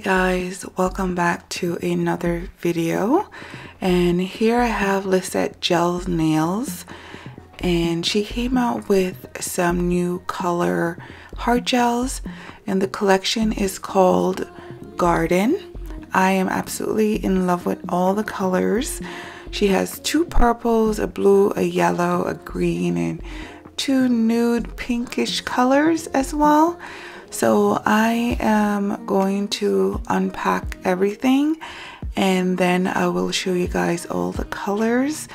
guys, welcome back to another video and here I have Lisette Gel Nails and she came out with some new color hard gels and the collection is called Garden. I am absolutely in love with all the colors. She has two purples, a blue, a yellow, a green, and two nude pinkish colors as well. So I am going to unpack everything and then I will show you guys all the colors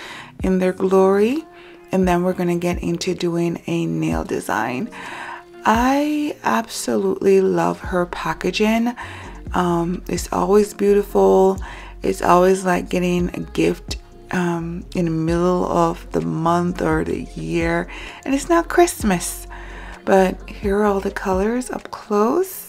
in their glory and then we're going to get into doing a nail design. I absolutely love her packaging. Um, it's always beautiful. It's always like getting a gift um, in the middle of the month or the year and it's not Christmas. But here are all the colors up close.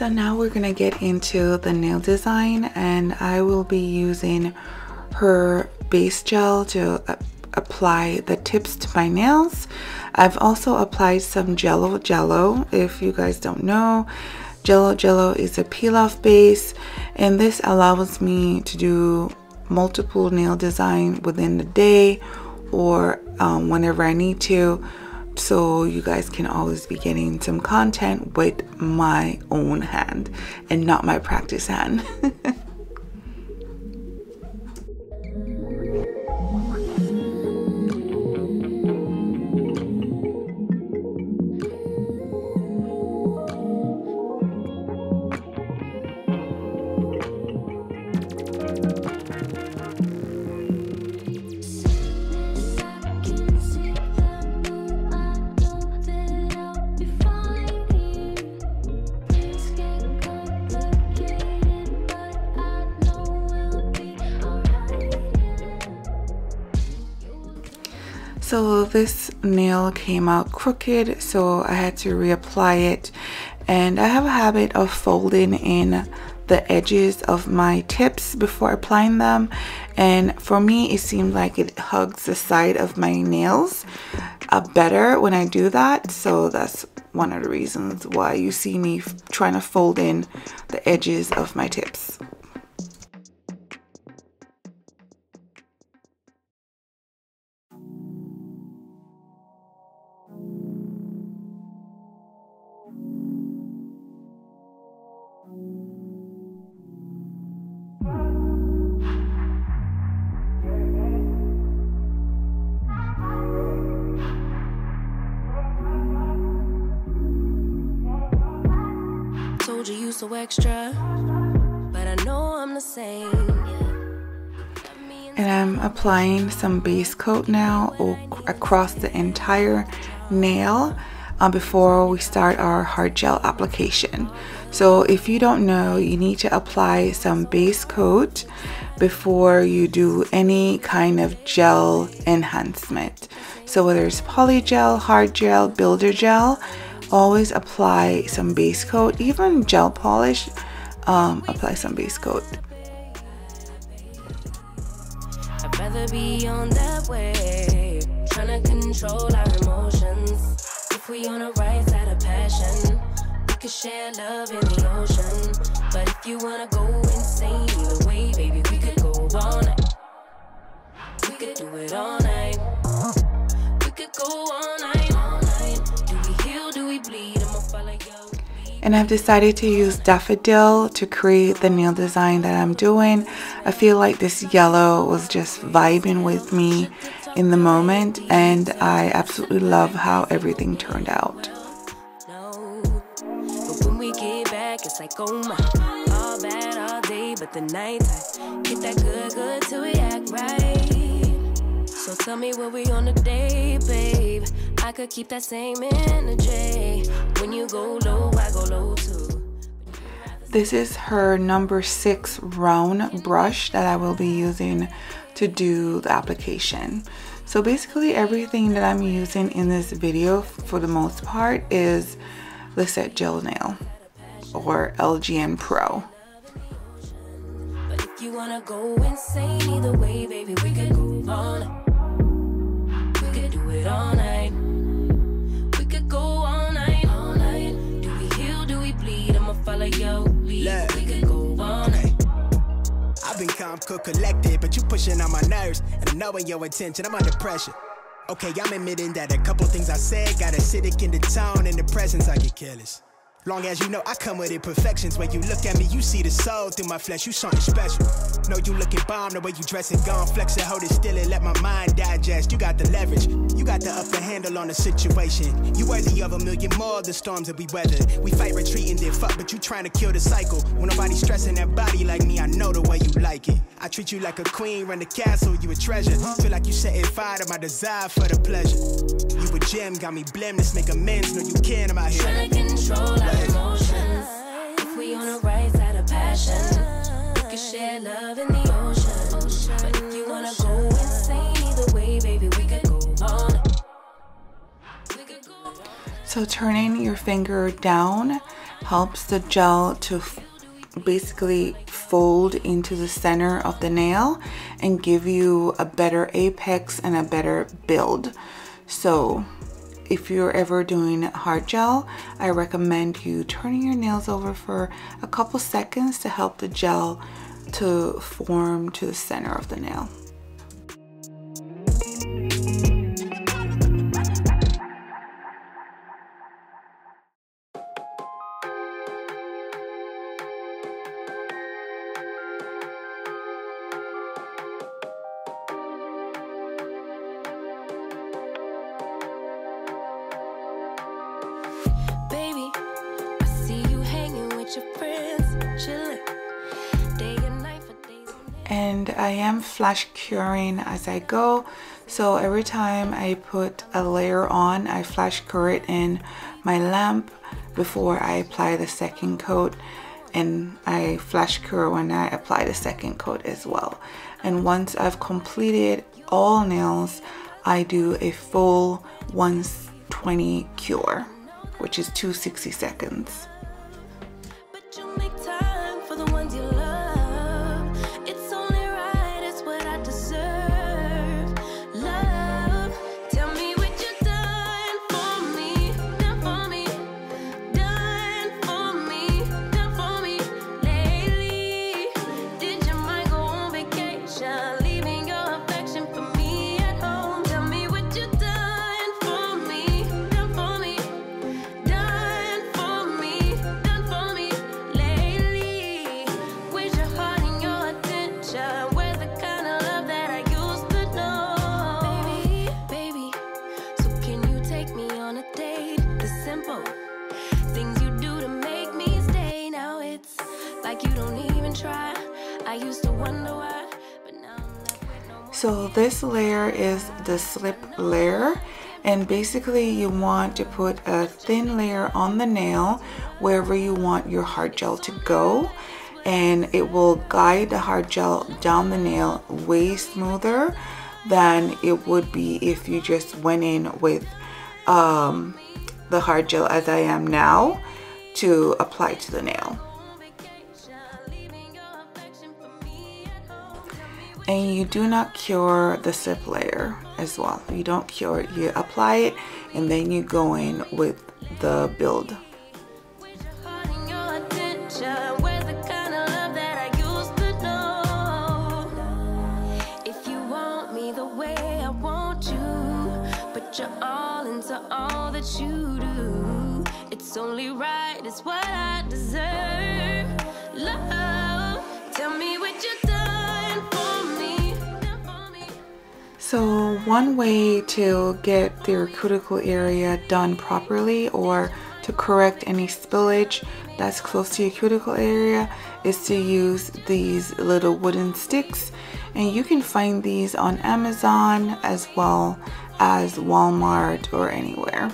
So now we're gonna get into the nail design and I will be using her base gel to apply the tips to my nails. I've also applied some Jello Jello. If you guys don't know, Jello Jello is a peel off base and this allows me to do multiple nail design within the day or um, whenever I need to so you guys can always be getting some content with my own hand and not my practice hand. came out crooked, so I had to reapply it. And I have a habit of folding in the edges of my tips before applying them. And for me, it seemed like it hugs the side of my nails uh, better when I do that. So that's one of the reasons why you see me trying to fold in the edges of my tips. Applying some base coat now across the entire nail uh, before we start our hard gel application. So if you don't know, you need to apply some base coat before you do any kind of gel enhancement. So whether it's poly gel, hard gel, builder gel, always apply some base coat even gel polish um, apply some base coat Rather be on that way. Trying to control our emotions. If we on the right side of passion we could share love in the ocean. But if you wanna go insane either way baby we could go all night. We could do it all night. We could go all night and I've decided to use daffodil to create the nail design that I'm doing. I feel like this yellow was just vibing with me in the moment and I absolutely love how everything turned out. so tell me what we on a day babe I could keep that same energy when you go low I go low too this is her number six round brush that I will be using to do the application. So basically everything that I'm using in this video for the most part is Lisette Gel Nail or LGN Pro. But if you wanna go insane either way, baby, we could go on. Cool, collected, but you pushing on my nerves. And knowing your intention, I'm under pressure. Okay, I'm admitting that a couple things I said got acidic in the tone and the presence I get careless. Long as you know I come with imperfections. When you look at me, you see the soul through my flesh. You something special. Know you looking bomb the way you dressing, gone flex it, hold it still and let my mind digest. You got the leverage, you got the upper handle on the situation. You worthy of a million more of the storms that we weather. We fight retreating, then fuck, but you trying to kill the cycle. When nobody stressing that body like me, I know the way you like it. I treat you like a queen, run the castle, you a treasure. Feel like you setting fire to my desire for the pleasure. You a gem, got me blameless, make amends, know you can't. I'm out here. Trying to control our emotions. If we on the right side of passion, we can share love in the ocean. But if you wanna go insane, either way, baby, we could go on. So turning your finger down helps the gel to basically fold into the center of the nail and give you a better apex and a better build. So if you're ever doing hard gel, I recommend you turning your nails over for a couple seconds to help the gel to form to the center of the nail. Flash curing as I go. So every time I put a layer on I flash cure it in my lamp before I apply the second coat. And I flash cure when I apply the second coat as well. And once I've completed all nails I do a full 120 cure which is 260 seconds layer is the slip layer and basically you want to put a thin layer on the nail wherever you want your hard gel to go and it will guide the hard gel down the nail way smoother than it would be if you just went in with um, the hard gel as I am now to apply to the nail. And you do not cure the slip layer as well you don't cure it you apply it and then you go in with the build. It's only right, it's what I So one way to get your cuticle area done properly or to correct any spillage that's close to your cuticle area is to use these little wooden sticks and you can find these on Amazon as well as Walmart or anywhere.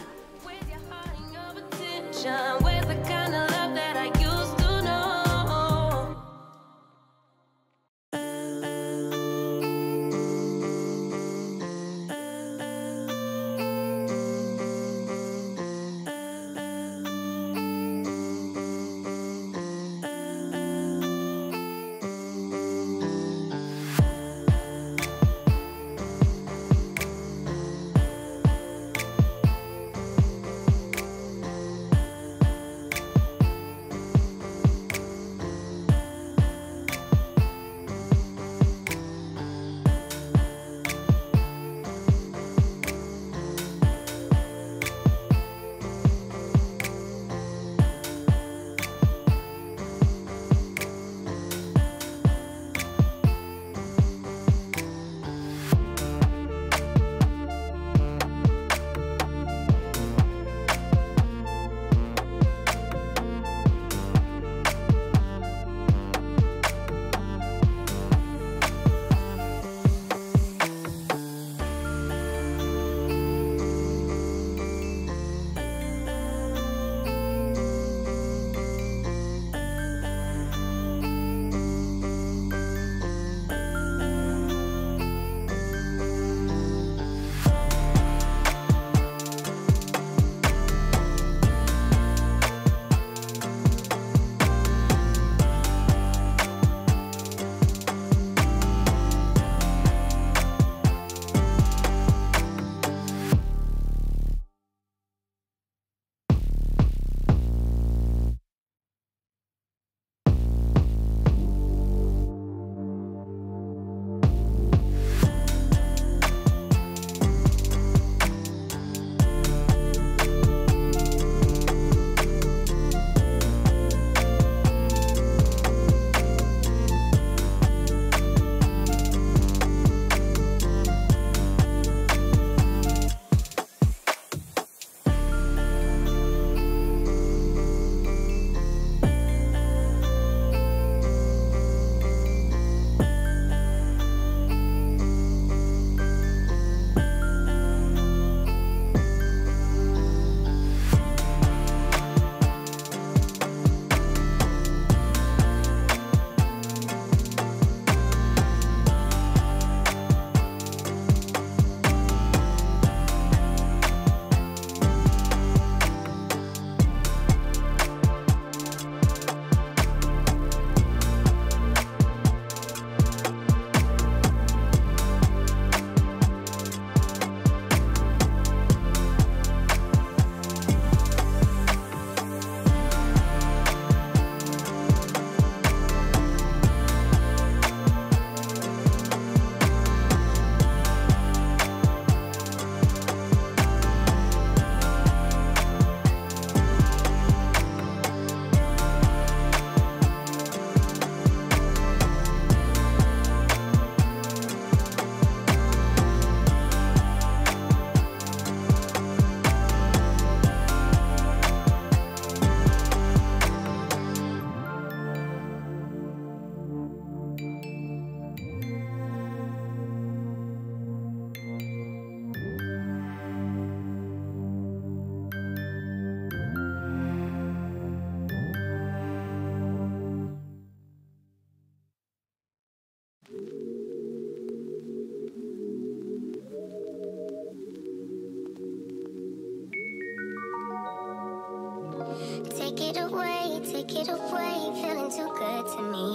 Take away, feeling too good to me.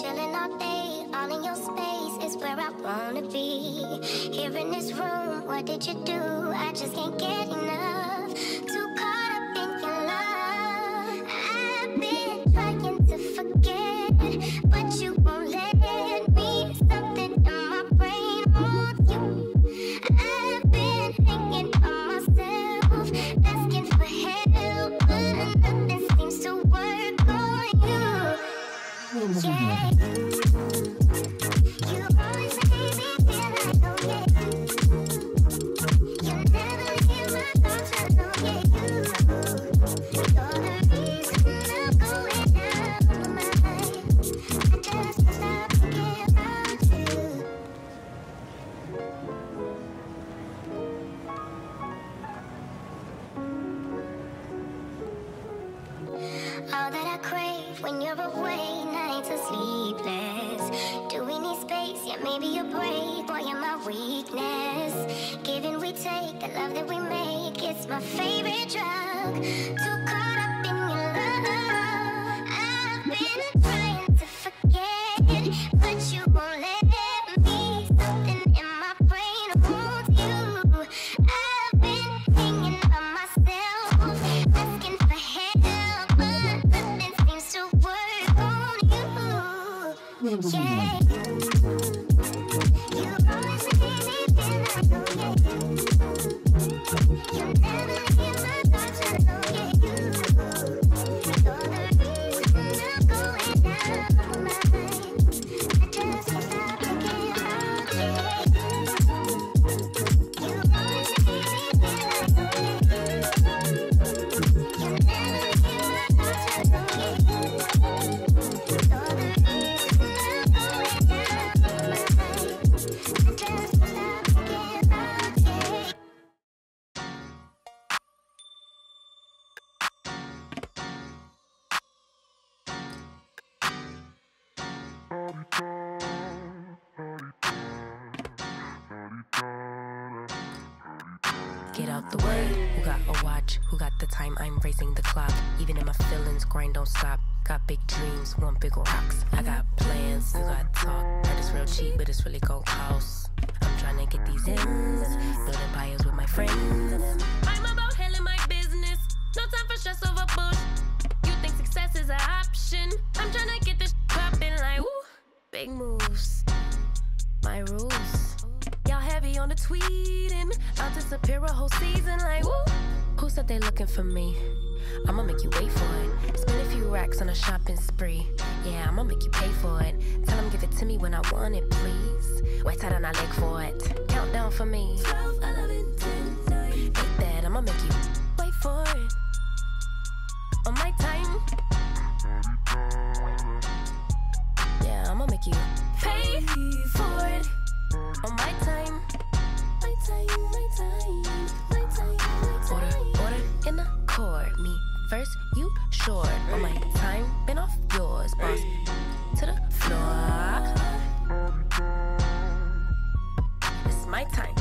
Chilling all day, all in your space is where I wanna be. Here in this room, what did you do? I just can't get said they looking for me? I'ma make you wait for it. Spend a few racks on a shopping spree. Yeah, I'ma make you pay for it. Tell them give it to me when I want it, please. Wait tight on I leg for it. Countdown for me. 12, 11, 10, 9. Ain't that I'ma make you wait for it. On my time. Yeah, I'ma make you pay for it. On my time. My time, my time, my time, first, you short. On my time, been off yours, boss. To the floor. It's my time.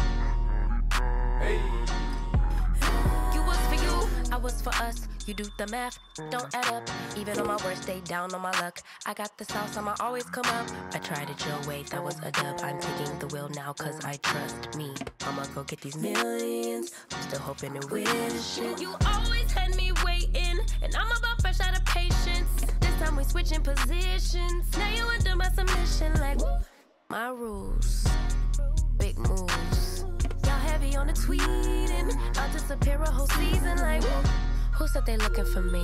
You was for you, I was for us. You do the math, don't add up. Even on my worst day, down on my luck. I got the sauce, I'ma always come up. I tried it your way, that was a dub. I'm taking the wheel now, cause I trust me. I'ma go get these millions. I'm still hoping and wishing. You always had me waiting, and I'm about fresh out of patience. This time we switching positions. Now you under my submission, like my rules, big moves. Y'all heavy on the tweeting. I'll disappear a whole season like. Who said they looking for me?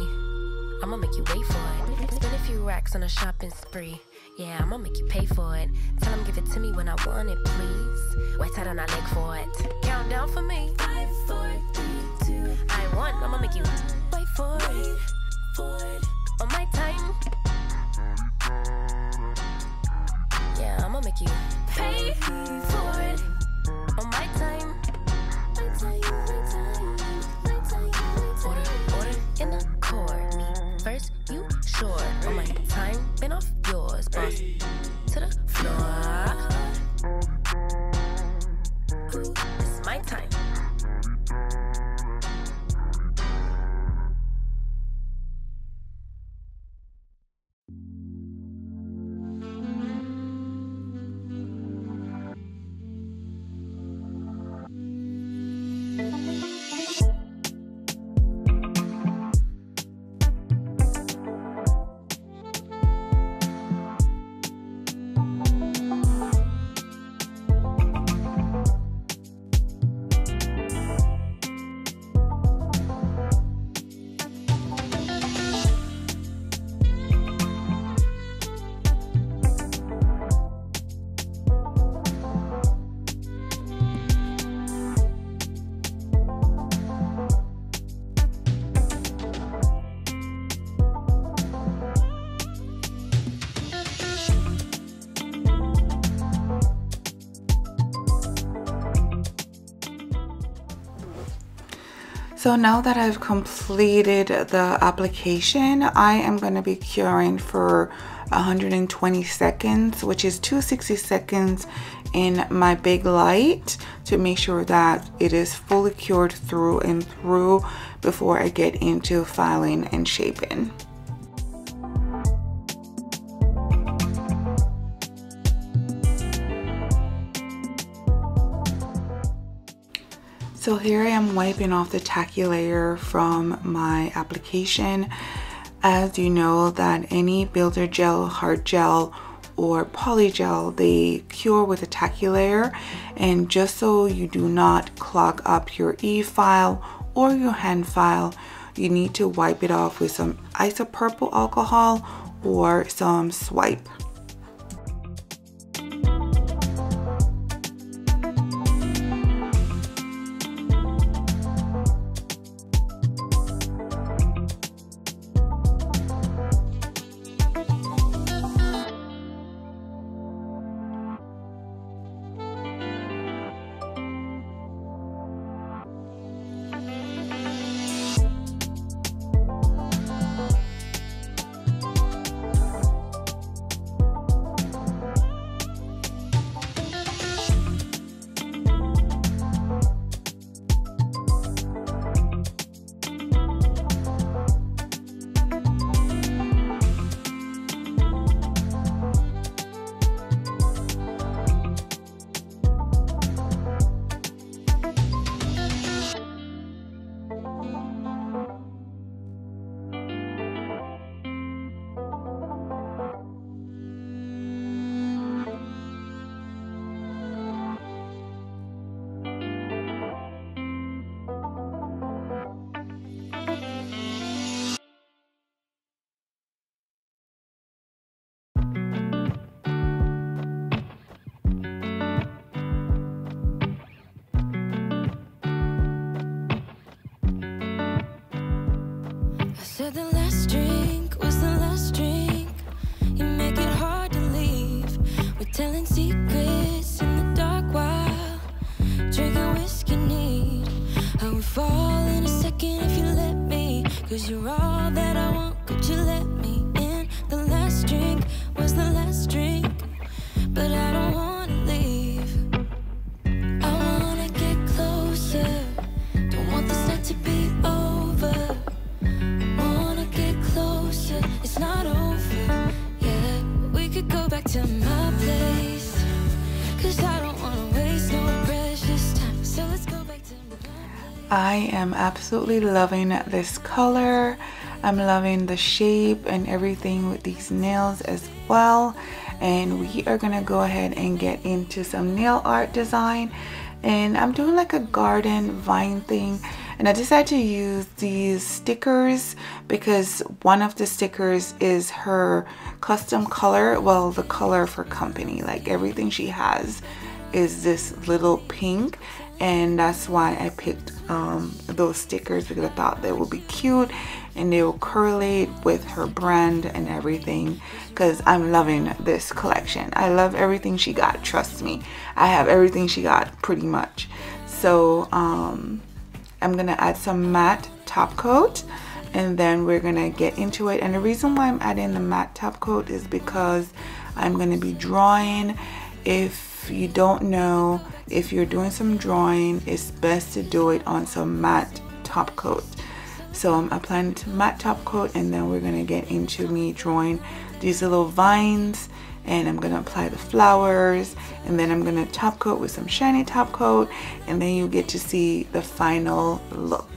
I'ma make you wait for it. Spend a few racks on a shopping spree. Yeah, I'ma make you pay for it. Tell them give it to me when I want it, please. Wait tight on I leg for it. Count down for me. Five, four, three, two. I want, I'ma make you wait for it. For it. On my time. Yeah, I'ma make you pay for it. So now that I've completed the application, I am going to be curing for 120 seconds, which is 260 seconds in my big light to make sure that it is fully cured through and through before I get into filing and shaping. So here I am wiping off the tacky layer from my application. As you know that any builder gel, hard gel, or polygel, they cure with a tacky layer. And just so you do not clog up your e-file or your hand file, you need to wipe it off with some isopropyl alcohol or some swipe. Cause you're all I am absolutely loving this color. I'm loving the shape and everything with these nails as well. And we are gonna go ahead and get into some nail art design. And I'm doing like a garden vine thing. And I decided to use these stickers because one of the stickers is her custom color. Well, the color for company, like everything she has is this little pink and that's why I picked um, those stickers because I thought they would be cute and they will correlate with her brand and everything because I'm loving this collection. I love everything she got, trust me. I have everything she got pretty much. So um, I'm gonna add some matte top coat and then we're gonna get into it. And the reason why I'm adding the matte top coat is because I'm gonna be drawing. If you don't know, if you're doing some drawing, it's best to do it on some matte top coat. So I'm applying it to matte top coat and then we're gonna get into me drawing these little vines and I'm gonna apply the flowers and then I'm gonna top coat with some shiny top coat and then you get to see the final look.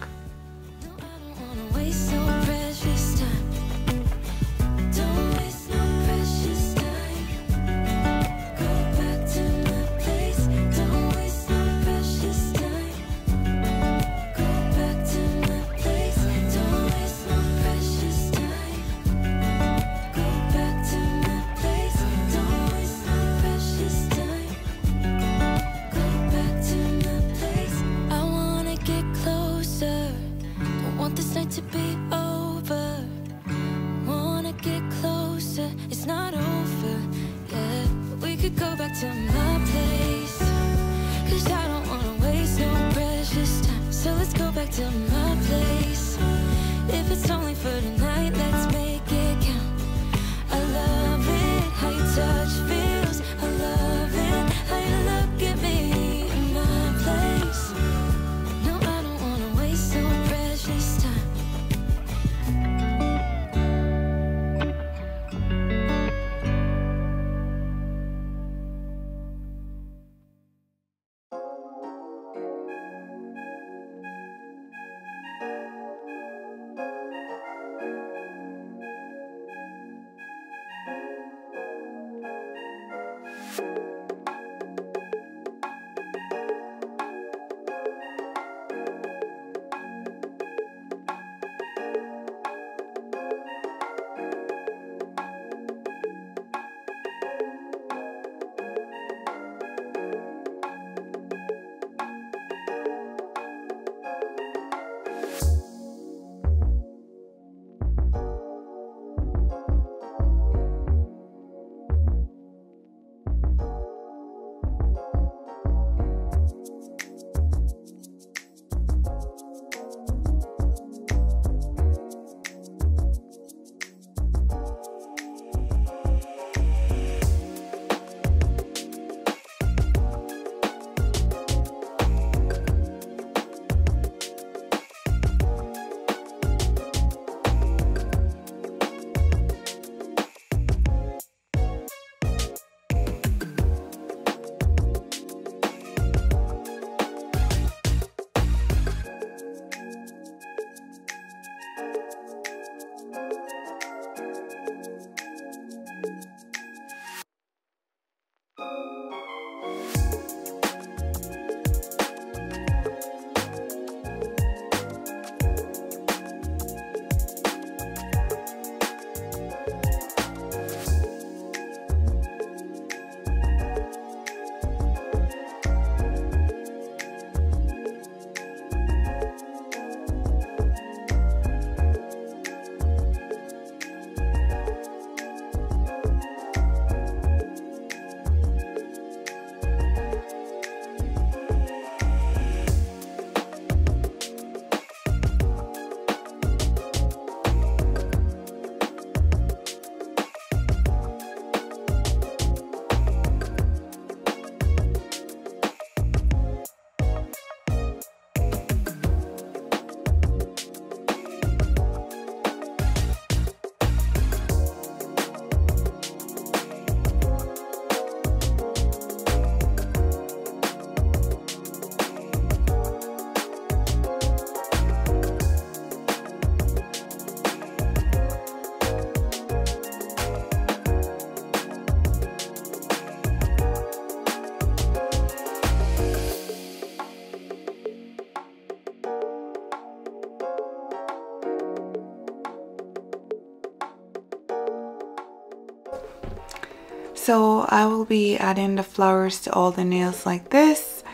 So I will be adding the flowers to all the nails like this.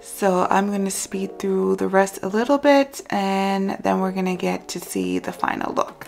So I'm going to speed through the rest a little bit and then we're going to get to see the final look.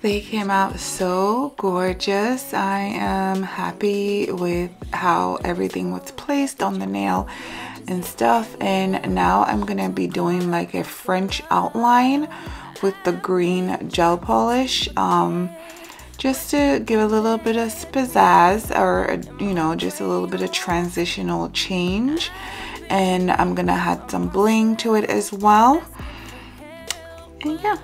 They came out so gorgeous. I am happy with how everything was placed on the nail and stuff. And now I'm gonna be doing like a French outline with the green gel polish. Um, just to give a little bit of pizzazz or you know just a little bit of transitional change and I'm gonna add some bling to it as well and yeah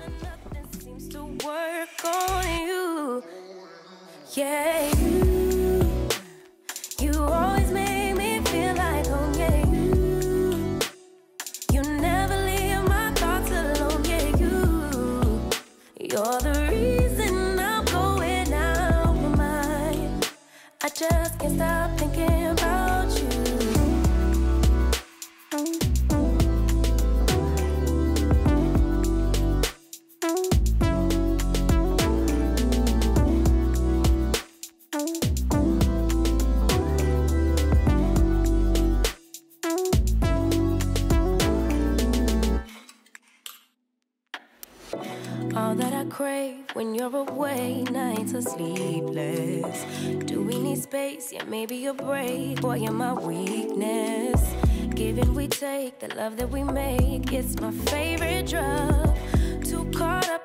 yeah Yeah, maybe a break. Boy, you're my weakness. Giving we take, the love that we make, it's my favorite drug. Too caught up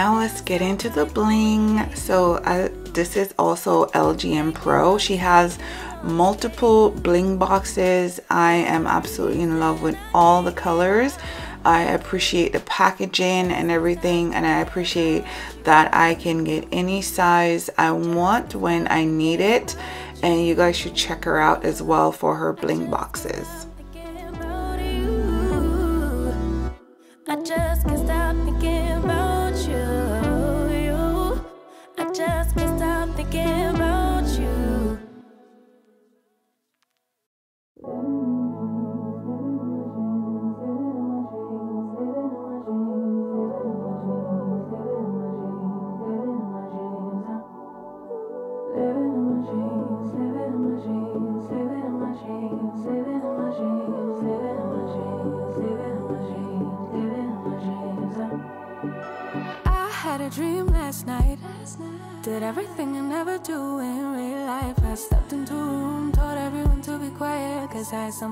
now let's get into the bling. So uh, this is also LGN Pro. She has multiple bling boxes. I am absolutely in love with all the colors. I appreciate the packaging and everything and I appreciate that I can get any size I want when I need it and you guys should check her out as well for her bling boxes.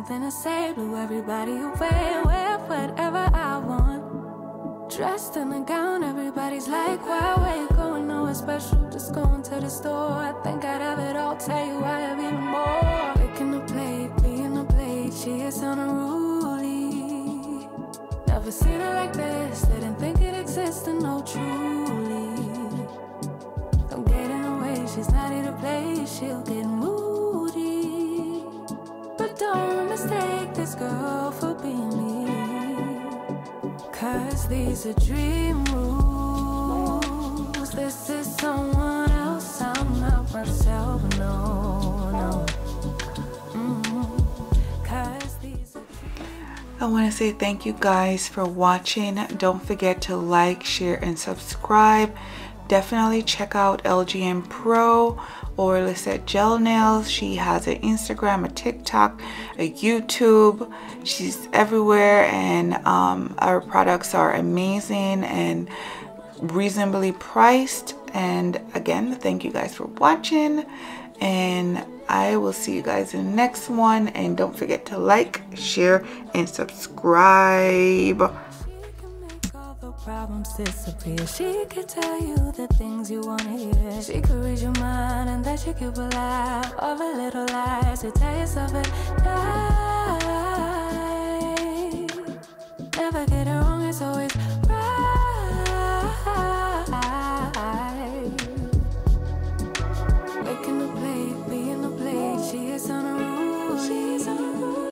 I something to say, blew everybody away. Wear whatever I want. Dressed in a gown, everybody's like, why, where you going? Nowhere special, just going to the store. I think I'd have it all, tell you I have even more. Picking a plate, being a plate, she is unruly. These are dream rules. This is someone else, I'm not myself, no, no. Mm. Cause I want to say thank you guys for watching. Don't forget to like, share, and subscribe. Definitely check out LGN Pro or Lisette Gel Nails. She has an Instagram, a TikTok, a YouTube. She's everywhere and um, our products are amazing and reasonably priced. And again, thank you guys for watching and I will see you guys in the next one. And don't forget to like, share, and subscribe problems disappear. She could tell you the things you wanna hear. She could read your mind and that you could be alive. Of a little lies to tell yourself at night. Never get it wrong, it's always